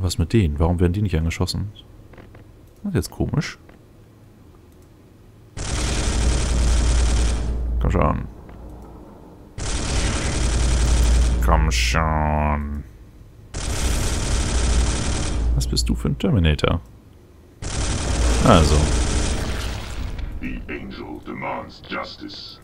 Was mit denen? Warum werden die nicht angeschossen? Das ist jetzt komisch. Komm schon. Komm schon. Was bist du für ein Terminator? Also, The Angel demands justice.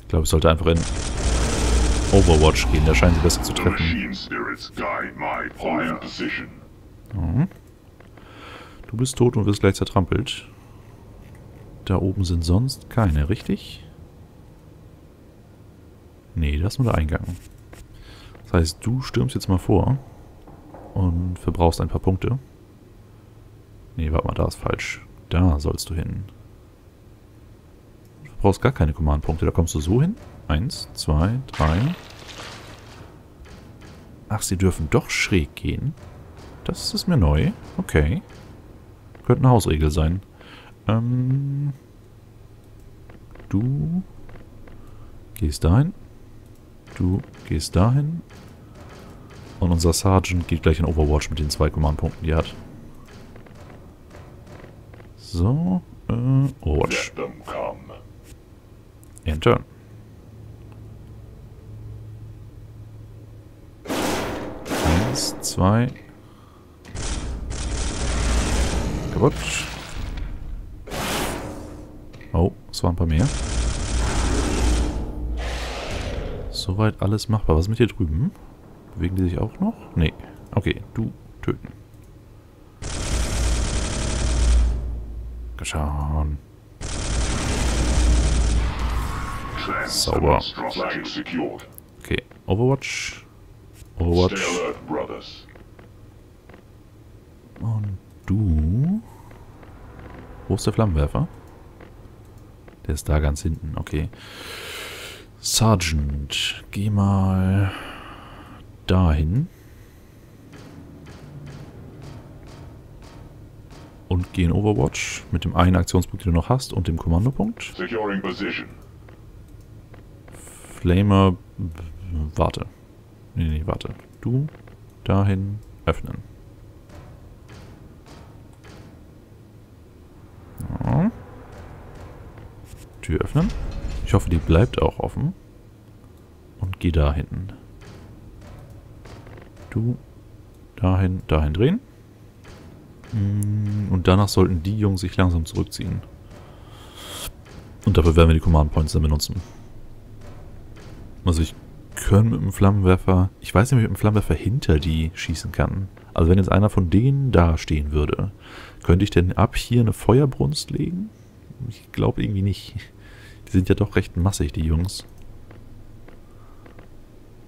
ich glaube, ich sollte einfach in Overwatch gehen. Da scheinen sie besser zu treffen. position. Du bist tot und wirst gleich zertrampelt. Da oben sind sonst keine, richtig? Nee, das ist nur der Eingang. Das heißt, du stürmst jetzt mal vor und verbrauchst ein paar Punkte. Nee, warte mal, da ist falsch. Da sollst du hin. Du verbrauchst gar keine Command-Punkte, da kommst du so hin. Eins, zwei, drei. Ach, sie dürfen doch schräg gehen. Das ist mir neu. Okay. Könnte eine Hausregel sein. Ähm, du gehst dahin. Du gehst dahin. Und unser Sergeant geht gleich in Overwatch mit den zwei Command-Punkten, die er hat. So, äh, Overwatch. Let them zwei. Kaputt. Oh, es waren ein paar mehr. Soweit alles machbar. Was ist mit hier drüben? Bewegen die sich auch noch? Nee. Okay, du töten. Geschauen. Sauber. Okay, Overwatch. Overwatch. Und du? Wo ist der Flammenwerfer? Der ist da ganz hinten, okay. Sergeant, geh mal dahin. Und geh in Overwatch mit dem einen Aktionspunkt, den du noch hast, und dem Kommandopunkt. Flamer, warte. Nee, nee, warte. Du, dahin, öffnen. Ja. Tür öffnen. Ich hoffe, die bleibt auch offen. Und geh da hinten. Du, dahin, dahin drehen. Mm, Und danach sollten die Jungs sich langsam zurückziehen. Und dafür werden wir die Command Points dann benutzen. Also ich kann mit dem Flammenwerfer... Ich weiß nicht, ob ich mit dem Flammenwerfer hinter die schießen kann. Also wenn jetzt einer von denen da stehen würde, könnte ich denn ab hier eine Feuerbrunst legen? Ich glaube irgendwie nicht. Die sind ja doch recht massig, die Jungs.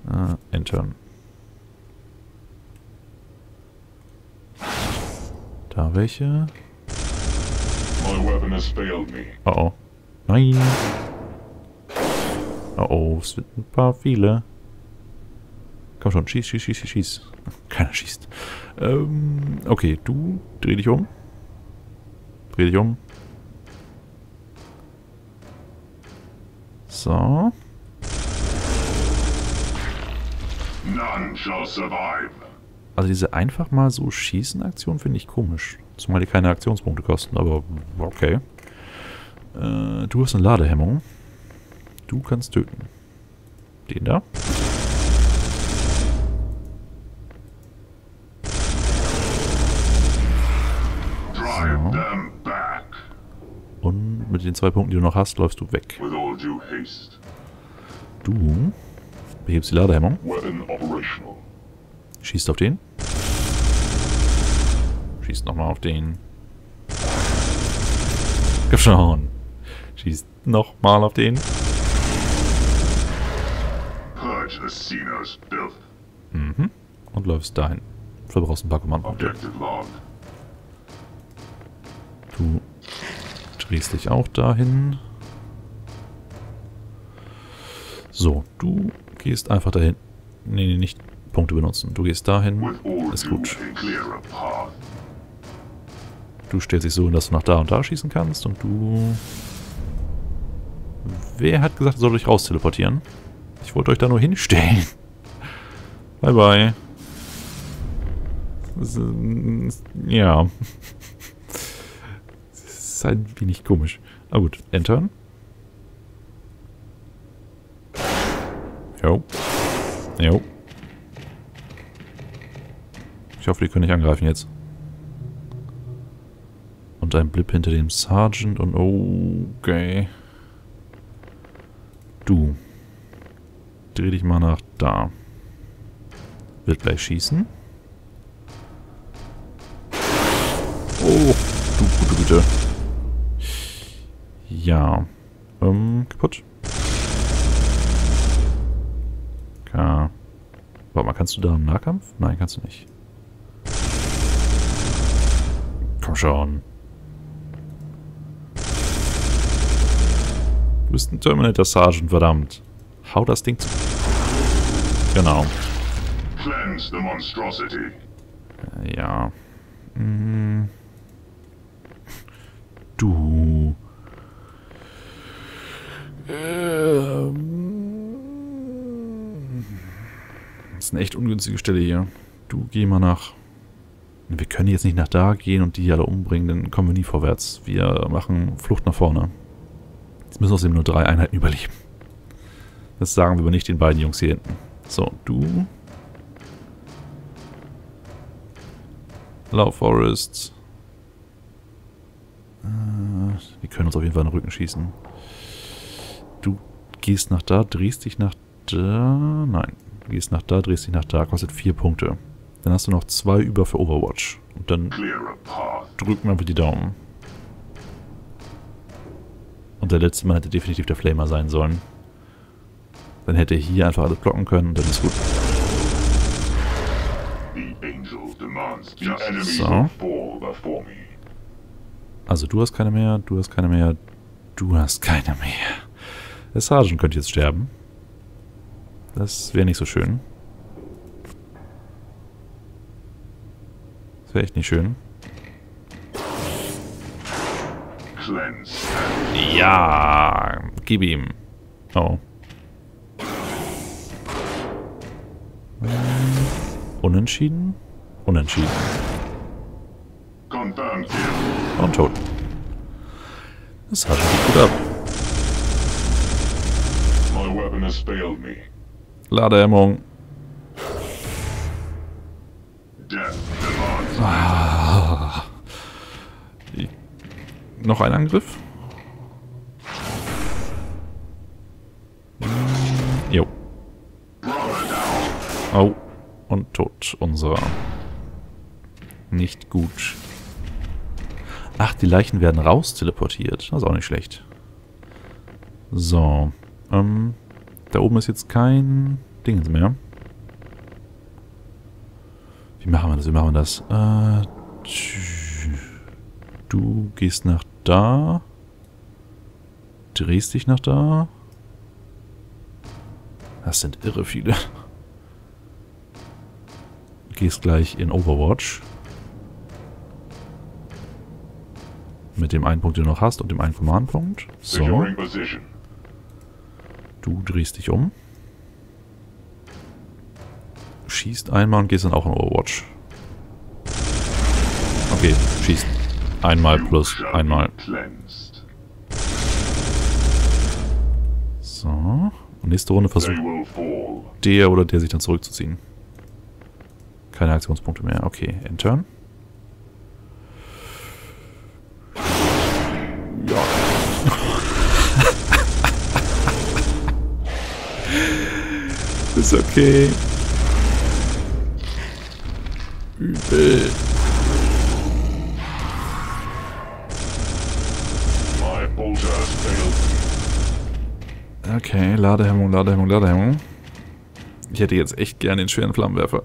Ah, entern. Da welche? Oh oh. Nein. Oh oh, es sind ein paar viele. Komm schon, schieß, schieß, schieß, schieß. Keiner schießt. Ähm, okay, du dreh dich um. Dreh dich um. So. None shall survive. Also diese einfach mal so schießen Aktion finde ich komisch. Zumal die keine Aktionspunkte kosten, aber okay. Äh, du hast eine Ladehemmung. Du kannst töten. Den da. So. Und mit den zwei Punkten, die du noch hast, läufst du weg. Du behebst die Ladehemmung. Schießt auf den. Schießt nochmal auf den. Komm schon. Schießt nochmal auf den. Mhm. Und läufst dahin. Verbrauchst ein paar log. Du drehst dich auch dahin. So, du gehst einfach dahin. Nee, nee, nicht Punkte benutzen. Du gehst dahin. Ist gut. Du stellst dich so hin, dass du nach da und da schießen kannst und du... Wer hat gesagt, ihr sollt euch raus teleportieren? Ich wollte euch da nur hinstellen. Bye bye. Das, äh, ja. Das ist ein wenig komisch. Aber gut, entern. Jo. Jo. Ich hoffe, die können nicht angreifen jetzt. Und ein Blip hinter dem Sergeant und okay. Du. Dreh dich mal nach da. Wird gleich schießen. Oh, du gute Güte. Ja. Ähm, kaputt. K. Warte mal, kannst du da im Nahkampf? Nein, kannst du nicht. Komm schon. Du bist ein Terminator Sergeant, verdammt. Hau das Ding zu. Genau. Cleanse the monstrosity. Ja. Hm. Du. Ähm. Das ist eine echt ungünstige Stelle hier. Du geh mal nach. Wir können jetzt nicht nach da gehen und die hier alle umbringen, dann kommen wir nie vorwärts. Wir machen Flucht nach vorne. Jetzt müssen außerdem nur drei Einheiten überleben. Das sagen wir aber nicht den beiden Jungs hier hinten. So, du. Low Forests. Äh, die können uns auf jeden Fall in den Rücken schießen. Du gehst nach da, drehst dich nach da. Nein. Du gehst nach da, drehst dich nach da. Kostet vier Punkte. Dann hast du noch zwei über für Overwatch. Und dann drücken wir einfach die Daumen. Und der letzte Mann hätte definitiv der Flamer sein sollen. Dann hätte er hier einfach alles blocken können und dann ist gut. The angel demands the enemy So. Also du hast keine mehr, du hast keine mehr, du hast keine mehr. Der Sergeant könnte jetzt sterben. Das wäre nicht so schön. Das wäre echt nicht schön. Cleanse. Ja, gib ihm. Oh. Unentschieden? Unentschieden. Und tot. Das Sergeant geht gut ab. Ladehemmung. Ah. Noch ein Angriff? Jo. Oh. Und tot. Unserer. Nicht gut. Ach, die Leichen werden raus teleportiert. Das ist auch nicht schlecht. So. Ähm. Da oben ist jetzt kein Ding mehr. Wie machen wir das? Wie machen wir das? Äh, du gehst nach da. Drehst dich nach da. Das sind irre viele. Gehst gleich in Overwatch. Mit dem einen Punkt, den du noch hast und dem einen Command-Punkt. So. Du drehst dich um. Schießt einmal und gehst dann auch in Overwatch. Okay, schießt. Einmal plus einmal. So. Und nächste Runde versucht der oder der sich dann zurückzuziehen. Keine Aktionspunkte mehr. Okay, Intern. Ja. Ist okay. Übel. Okay, Ladehemmung, Ladehemmung, Ladehemmung. Ich hätte jetzt echt gern den schweren Flammenwerfer.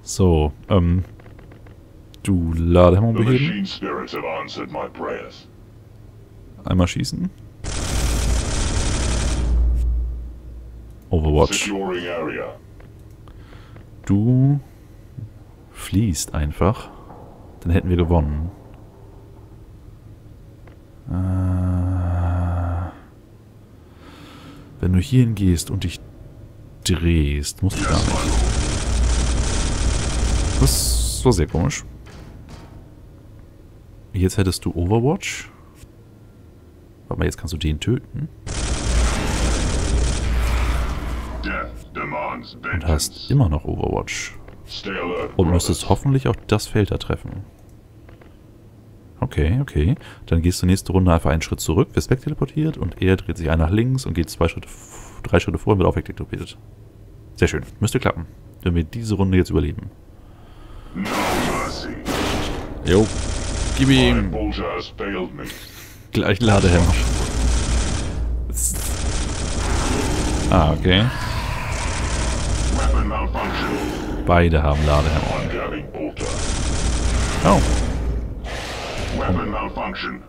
So, ähm. Du Ladehemmung beheben. Einmal schießen. Overwatch. Du fließt einfach. Dann hätten wir gewonnen. Äh, Wenn du hier hingehst und dich drehst, musst du gar nicht. Das war sehr komisch. Jetzt hättest du Overwatch. Warte mal, jetzt kannst du den töten. Und hast immer noch Overwatch. Und müsstest hoffentlich auch das Feld da treffen. Okay, okay. Dann gehst du nächste Runde einfach einen Schritt zurück, wirst wegteleportiert und er dreht sich ein nach links und geht zwei Schritte, drei Schritte vor und wird auch wegteleportiert. Sehr schön. Müsste klappen. Wenn wir diese Runde jetzt überleben. Jo. Gib ihm. Gleich Ladehemmer. Ah, okay. Beide haben bolter. Oh,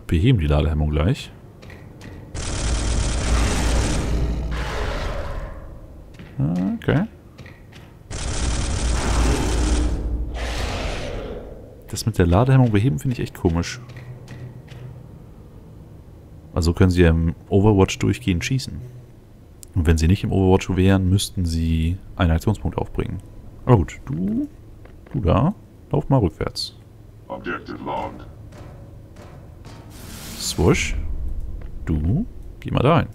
beheben die Ladehemmung gleich. Okay. Das mit der Ladehemmung beheben finde ich echt komisch. Also können sie im Overwatch durchgehend schießen. Und wenn sie nicht im Overwatch wären, müssten sie einen Aktionspunkt aufbringen. Aber gut, du, du da, lauf mal rückwärts. Objective logged. Swoosh, du, geh mal da hin.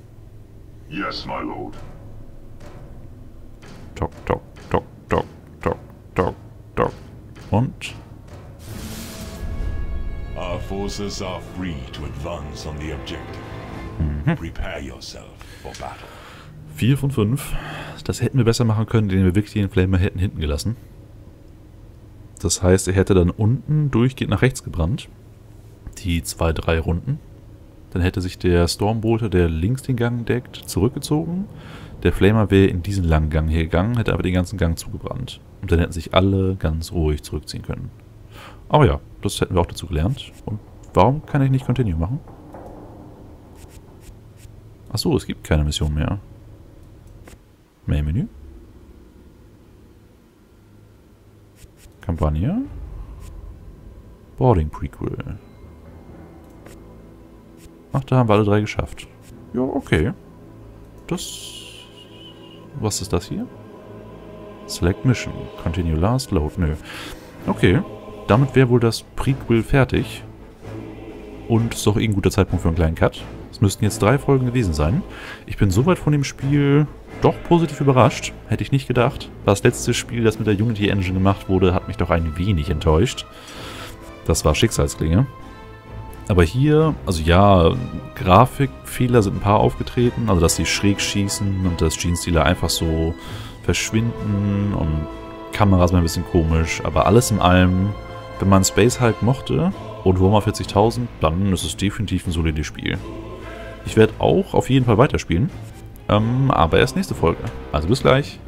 Yes, my lord. Tok, tok, tok, tok, tok, tok, tok. Und Our forces are free to advance on the objective. Prepare yourself for battle. 4 von 5. Das hätten wir besser machen können, indem wir wirklich den Flamer hätten hinten gelassen. Das heißt, er hätte dann unten durchgehend nach rechts gebrannt. Die zwei, drei Runden. Dann hätte sich der Stormbolter, der links den Gang deckt, zurückgezogen. Der Flamer wäre in diesen langen Gang hier gegangen, hätte aber den ganzen Gang zugebrannt. Und dann hätten sich alle ganz ruhig zurückziehen können. Aber ja, das hätten wir auch dazu gelernt. Und warum kann ich nicht Continue machen? Achso, es gibt keine Mission mehr. Main-Menü. Kampagne. Boarding Prequel. Ach, da haben wir alle drei geschafft. Ja, okay. Das... Was ist das hier? Select Mission. Continue last load. Nö. Okay. Damit wäre wohl das Prequel fertig. Und ist doch eh ein guter Zeitpunkt für einen kleinen Cut. Es müssten jetzt drei Folgen gewesen sein. Ich bin soweit von dem Spiel doch positiv überrascht. Hätte ich nicht gedacht. Das letzte Spiel, das mit der Unity Engine gemacht wurde, hat mich doch ein wenig enttäuscht. Das war Schicksalsklinge. Aber hier, also ja, Grafikfehler sind ein paar aufgetreten. Also, dass sie schräg schießen und dass Genestealer einfach so verschwinden und Kamera ist mal ein bisschen komisch. Aber alles in allem, wenn man Space Hulk mochte und Warhammer 40.000, dann ist es definitiv ein solides Spiel. Ich werde auch auf jeden Fall weiterspielen. Ähm, aber erst nächste Folge. Also bis gleich.